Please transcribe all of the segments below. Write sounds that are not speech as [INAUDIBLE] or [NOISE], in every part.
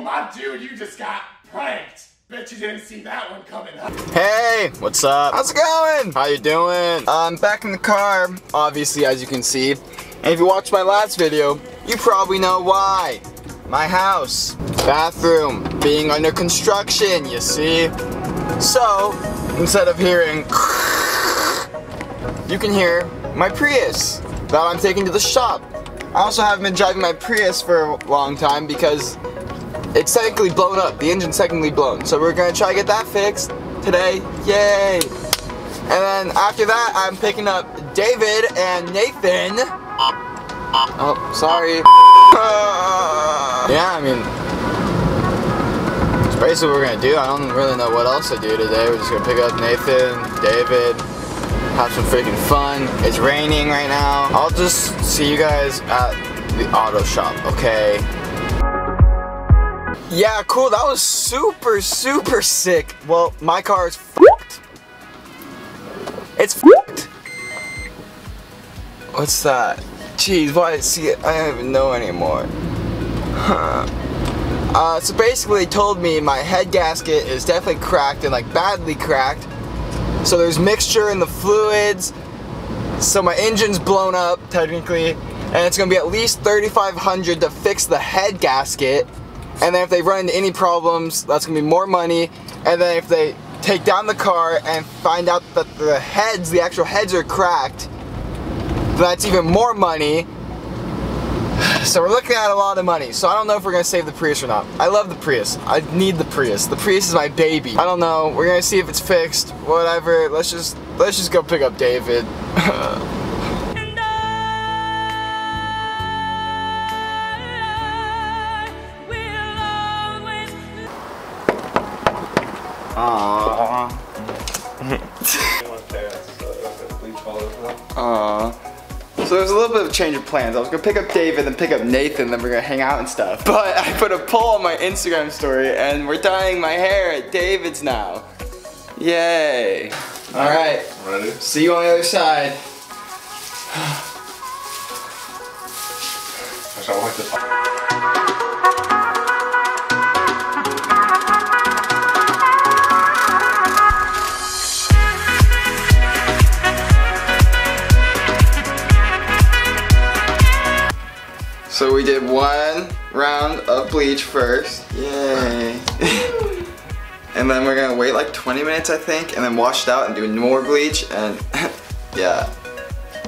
you just got pranked. Bet you didn't see that one coming. Hey, what's up? How's it going? How you doing? I'm back in the car, obviously, as you can see. And if you watched my last video, you probably know why. My house, bathroom, being under construction, you see? So, instead of hearing, you can hear my Prius that I'm taking to the shop. I also haven't been driving my Prius for a long time because it's technically blown up. The engine's technically blown. So we're gonna try to get that fixed today. Yay! And then after that, I'm picking up David and Nathan. Oh, sorry. yeah, I mean, that's basically what we're gonna do. I don't really know what else to do today. We're just gonna pick up Nathan, David, have some freaking fun. It's raining right now. I'll just see you guys at the auto shop, okay? Yeah, cool. That was super, super sick. Well, my car is fucked. It's fucked. What's that? Jeez, why? See, I don't even know anymore. Huh. Uh, so basically, they told me my head gasket is definitely cracked and like badly cracked. So there's mixture in the fluids. So my engine's blown up technically, and it's gonna be at least 3,500 to fix the head gasket. And then if they run into any problems, that's gonna be more money. And then if they take down the car and find out that the heads, the actual heads are cracked, that's even more money. So we're looking at a lot of money. So I don't know if we're gonna save the Prius or not. I love the Prius. I need the Prius. The Prius is my baby. I don't know. We're gonna see if it's fixed. Whatever. Let's just let's just go pick up David. [LAUGHS] Aww. [LAUGHS] Aww. So there's a little bit of change of plans. I was gonna pick up David and pick up Nathan, then we're gonna hang out and stuff. [LAUGHS] But I put a poll on my Instagram story and we're dyeing my hair at David's now. Yay. Alright. Ready? See you on the other side. [SIGHS] I this. So we did one round of bleach first. Yay. [LAUGHS] and then we're gonna wait like 20 minutes I think and then wash it out and do more bleach and [LAUGHS] yeah.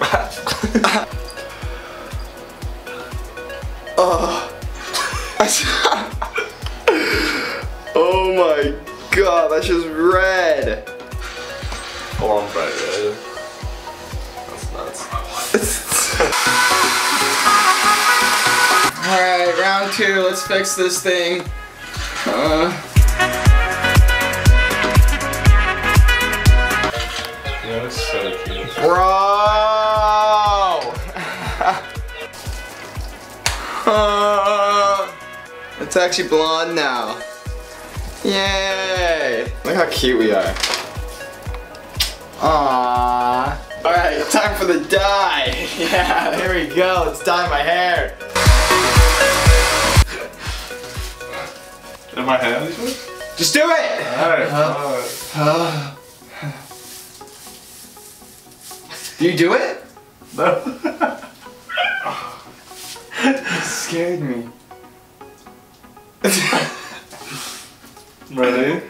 [LAUGHS] oh. oh my god, that's just red. On bright Let's fix this thing. Uh, Yeah, it's so cute. bro! Uh, [LAUGHS] it's actually blonde now. Yay! Look how cute we are. Aww. Alright, time for the dye. [LAUGHS] Yeah, here we go. Let's dye my hair. In my hand, these ones? Just do it! Alright. Uh, do you do it? No. It [LAUGHS] scared me. Ready?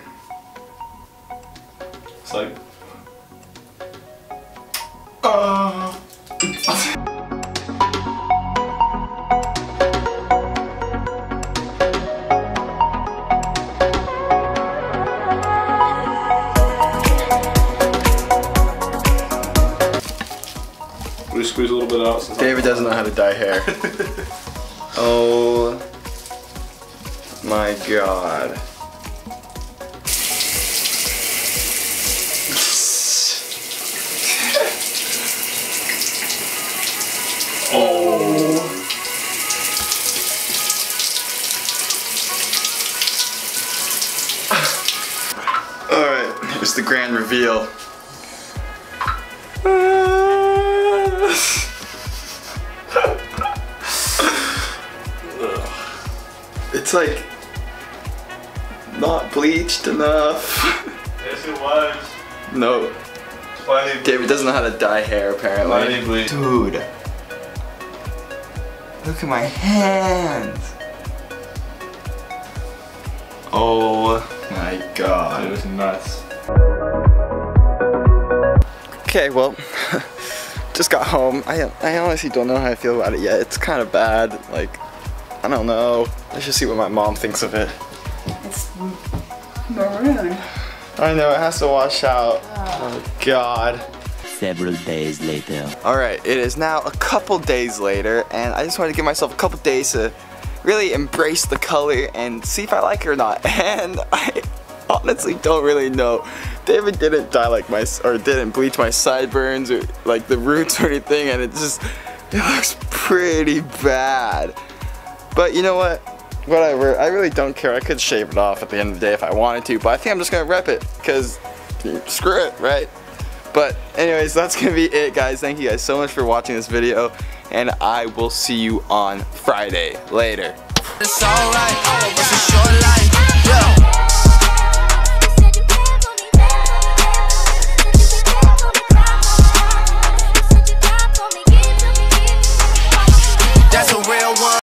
Squeeze a little bit out. Since David doesn't know how to dye hair. [LAUGHS] oh my god. Oh. [LAUGHS] Alright, here's the grand reveal. It's like not bleached enough. Yes, it was. no, David doesn't know how to dye hair apparently. Dude. Look at my hands. Oh my god. It was nuts. Okay, well, [LAUGHS] just got home. I, I honestly don't know how I feel about it yet. It's kind of bad. Like, I don't know. Let's just see what my mom thinks of it. It's maroon. I know, it has to wash out. Ah. Oh god. Several days later. Alright, it is now a couple days later, and I just wanted to give myself a couple days to really embrace the color and see if I like it or not. [LAUGHS] And I honestly don't really know. David didn't dye like my, or didn't bleach my sideburns or like the roots or anything, and it just, it looks pretty bad. But you know what? Whatever, I really don't care. I could shave it off at the end of the day if I wanted to, but I think I'm just gonna rep it, because screw it, right? But anyways, that's gonna be it guys. Thank you guys so much for watching this video and I will see you on Friday. Later.